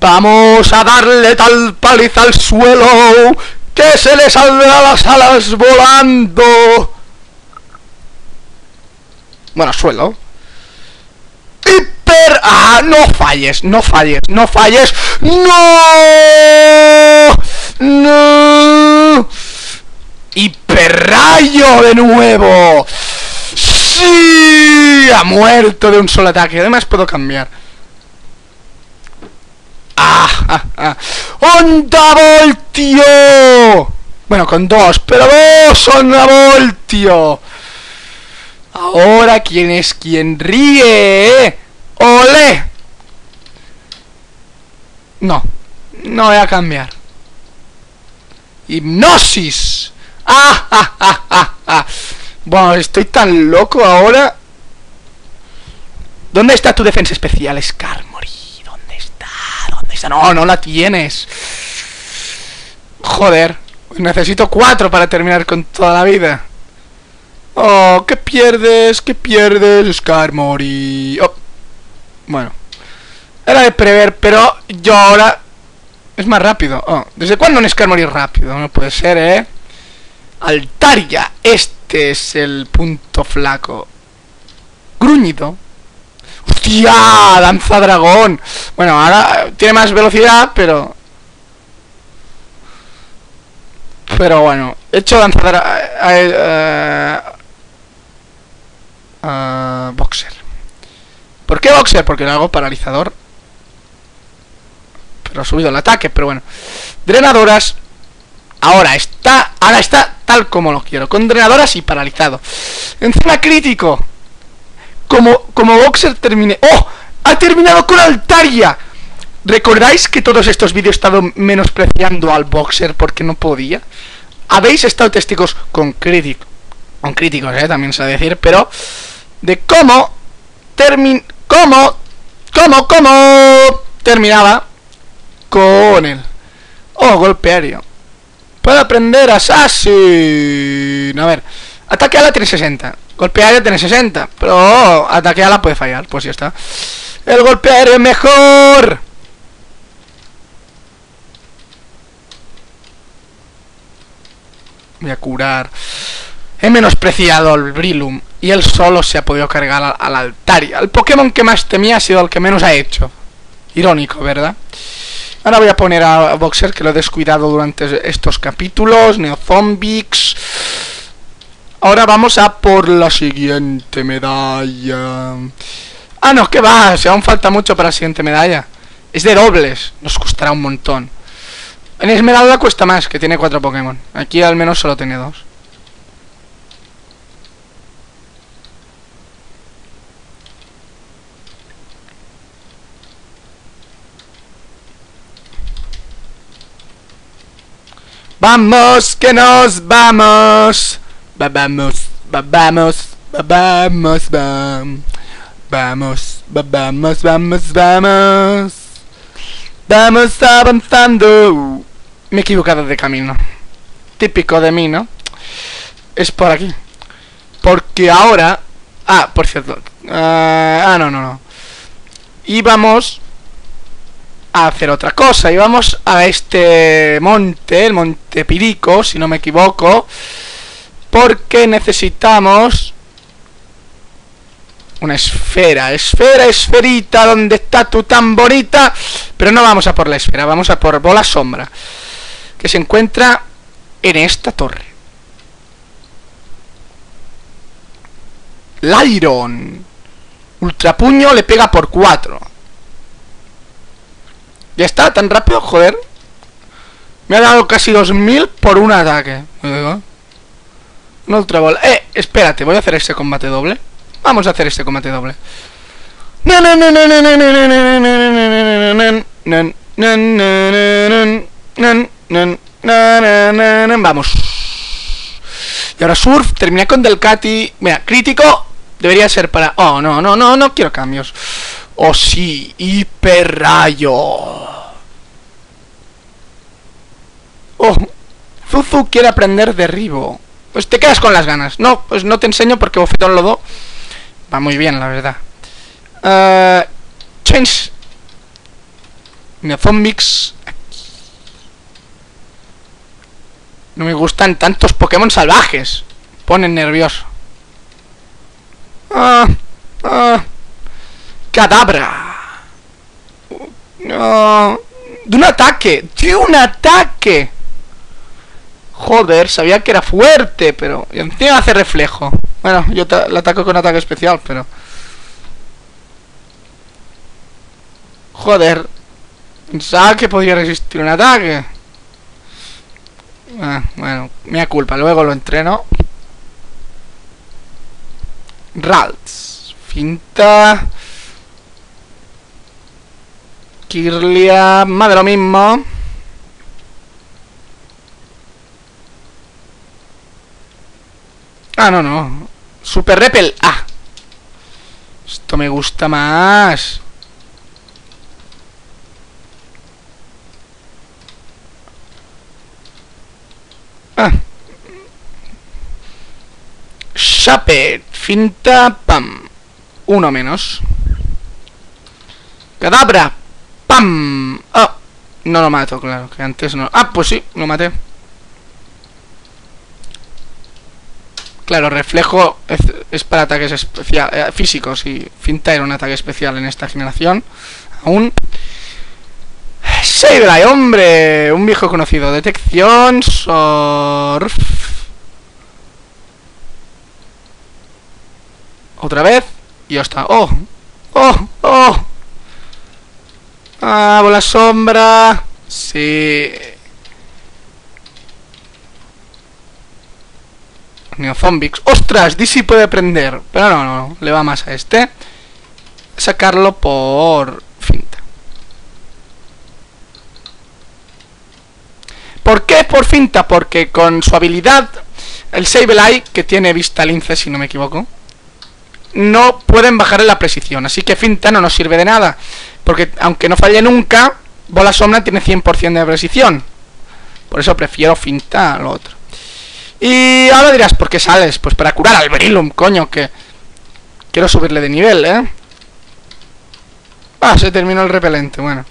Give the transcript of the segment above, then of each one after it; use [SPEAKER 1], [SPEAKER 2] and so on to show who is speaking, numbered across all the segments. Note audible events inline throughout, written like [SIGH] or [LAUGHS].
[SPEAKER 1] Vamos a darle tal paliza al suelo que se le saldrá las alas volando. Bueno, suelo. Hiper... ¡Ah! No falles, no falles, no falles. ¡No! ¡No! ¡Hiperrayo de nuevo! ¡Sí! Ha muerto de un solo ataque. Además puedo cambiar. ¡Ah! [LAUGHS] ¡Onda voltio! Bueno, con dos, pero dos onda voltio. Ahora, ¿quién es quien ríe? ¡Ole! No, no voy a cambiar. ¡Hipnosis! ¡Ah, ah, ah, ah, ah! Bueno, estoy tan loco ahora. ¿Dónde está tu defensa especial, Skarmory? No, no la tienes. Joder. Necesito cuatro para terminar con toda la vida. Oh, ¿qué pierdes? ¿Qué pierdes, Skarmory? Oh. Bueno. Era de prever, pero yo ahora... Es más rápido. Oh, ¿desde cuándo un Skarmory es rápido? No puede ser, ¿eh? Altaria. Este es el punto flaco. Gruñido. ¡Hostia! Danza dragón. Bueno, ahora tiene más velocidad, pero... Pero bueno, he hecho danza dragón... Eh, eh, uh, boxer. ¿Por qué boxer? Porque lo hago paralizador. Pero ha subido el ataque, pero bueno. Drenadoras. Ahora está, ahora está tal como lo quiero. Con drenadoras y paralizado. Encima crítico. Como, como boxer termine. ¡Oh! Ha terminado con Altaria. ¿Recordáis que todos estos vídeos he estado menospreciando al boxer porque no podía? Habéis estado testigos con crítico. Con críticos, eh, también se decir, pero de cómo termin cómo cómo cómo terminaba con él. Oh, golpe aéreo. Puedo aprender Assassin. A ver, ataque a la tiene 60. Golpe aéreo tiene 60. Pero ataque a la puede fallar. Pues ya está. El golpe aéreo es mejor. Voy a curar. He menospreciado al Brilum y él solo se ha podido cargar al, al Altaria. El Pokémon que más temía ha sido el que menos ha hecho. Irónico, ¿verdad? Ahora voy a poner a Boxer, que lo he descuidado durante estos capítulos. Neozombix. Ahora vamos a por la siguiente medalla. Ah, no, que va, si aún falta mucho para la siguiente medalla. Es de dobles, nos costará un montón. En Esmeralda cuesta más, que tiene cuatro Pokémon. Aquí al menos solo tiene dos. Vamos, que nos vamos. Va, vamos, va, vamos, va, vamos, vamos. Vamos, va, vamos, vamos, vamos. Vamos avanzando. Me he equivocado de camino. Típico de mí, ¿no? Es por aquí. Porque ahora... Ah, por cierto. ah, no, no, no. Íbamos a hacer otra cosa. Y vamos a este monte, el monte Pirico, si no me equivoco. Porque necesitamos una esfera, esfera, esferita, ¿dónde está tú tan bonita? Pero no vamos a por la esfera, vamos a por bola sombra, que se encuentra en esta torre. Lyron. Ultrapuño le pega por 4. Ya está, tan rápido, joder. Me ha dado casi 2000 por un ataque. Un ultra ball. Eh, espérate, voy a hacer este combate doble. Vamos a hacer este combate doble. Vamos. Y ahora Surf, termina con Delcati. Mira, crítico debería ser para... Oh, no, no, no, no quiero cambios. Oh, sí, hiperrayo. Oh, Zuzu quiere aprender derribo. Pues te quedas con las ganas. No, pues no te enseño porque bofetón lodo va muy bien, la verdad. Uh, change. Neozombix. No me gustan tantos Pokémon salvajes. Ponen nervioso. Ah, ah. Cadabra. No. De un ataque. De un ataque. Joder, sabía que era fuerte, pero... Encima hace reflejo. Bueno, yo le ataco con ataque especial, pero... Joder. Pensaba que podía resistir un ataque. Ah, bueno, da culpa. Luego lo entreno. Ralts. Finta. Kirlia. Más de lo mismo. Ah, no, no. Super Repel. Ah. Esto me gusta más. Ah. Shape. Finta. Pam. Uno menos. Cadabra. Pam. Ah. No lo mato, claro. Que antes no. Ah, pues sí, lo maté. Claro, reflejo es, para ataques especiales, eh, físicos y finta era un ataque especial en esta generación. Aún. Sableye, hombre, un viejo conocido. Detección, surf. Otra vez. Y ya está. ¡Oh! ¡Oh! ¡Oh! ¡Ah, bola sombra! Sí. Neozombix. ¡Ostras! DC puede prender. Pero no, no, no. Le va más a este. Sacarlo por finta. ¿Por qué por finta? Porque con su habilidad, el Sableye, que tiene vista lince, si no me equivoco, no pueden bajar en la precisión. Así que finta no nos sirve de nada. Porque aunque no falle nunca, bola sombra tiene 100% de precisión. Por eso prefiero finta a lo otro. Y ahora dirás, ¿por qué sales? Pues para curar al Brilum, coño, que... Quiero subirle de nivel, ¿eh? Ah, se terminó el repelente, bueno.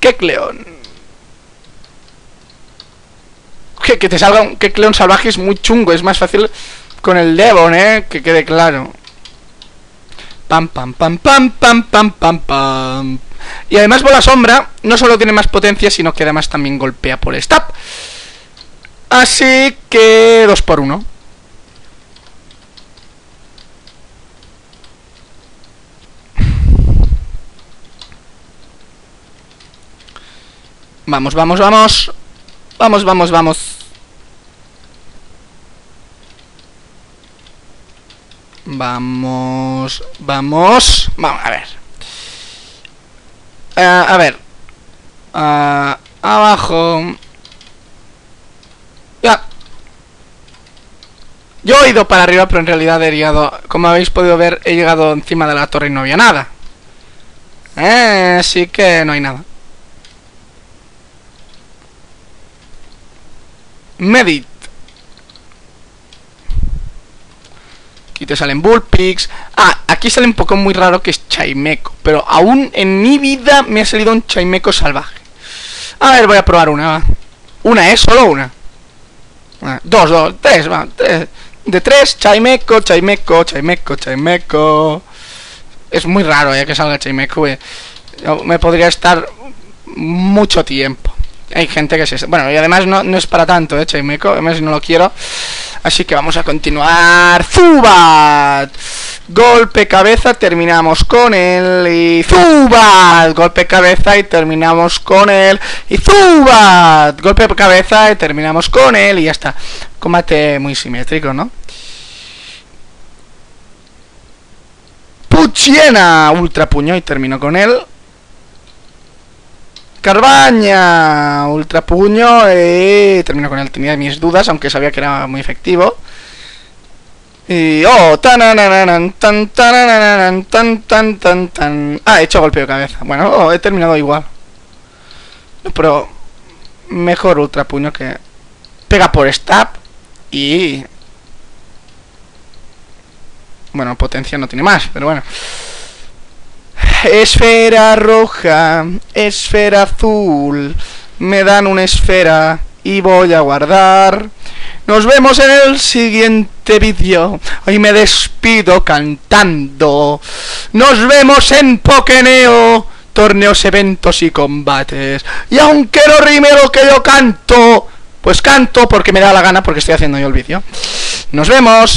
[SPEAKER 1] Kekleon. Que, que te salga un Kekleon salvaje es muy chungo, es más fácil con el Devon, ¿eh? Que quede claro. Pam, pam, pam, pam, pam, pam, pam, pam. Y además Bola Sombra no solo tiene más potencia, sino que además también golpea por stab. Así que 2 por 1 Vamos, vamos, vamos. Vamos, vamos, vamos. Vamos, vamos. Vamos, a ver. Uh, a ver. Uh, abajo. Ya. Yo he ido para arriba, pero en realidad he llegado... Como habéis podido ver, he llegado encima de la torre y no había nada. Eh, así que no hay nada. Medit. Aquí te salen Bullpix. Ah, aquí sale un poco muy raro que es Chaimeco. Pero aún en mi vida me ha salido un Chaimeco salvaje. A ver, voy a probar una. Una, ¿eh? Solo una. Dos, dos, tres, va, tres. De tres, Chaimeco, Chaimeco, Chaimeco, Chaimeco. Es muy raro eh, que salga Chaimeco. Eh. me podría estar mucho tiempo. Hay gente que se... Bueno, y además no, no es para tanto, eh, Chaimeco. Además no lo quiero. Así que vamos a continuar. ¡Zubat! Golpe cabeza, terminamos con él. Y Zubat. Golpe cabeza y terminamos con él. Y Zubat. Golpe cabeza y terminamos con él. Y ya está. Combate muy simétrico, ¿no? Puchiena. Ultra puño y termino con él. Carbaña, ultra puño y termino con él. Tenía mis dudas, aunque sabía que era muy efectivo. Y oh, tan tan tan tan tan tan tan. Ah, he hecho golpe de cabeza. Bueno, oh, he terminado igual. Pero mejor ultra puño que pega por stab y bueno, potencia no tiene más, pero bueno. Esfera roja, esfera azul, me dan una esfera y voy a guardar. Nos vemos en el siguiente vídeo. Hoy me despido cantando. Nos vemos en Pokeneo, torneos, eventos y combates. Y aunque no rime lo que yo canto, pues canto porque me da la gana porque estoy haciendo yo el vídeo. Nos vemos.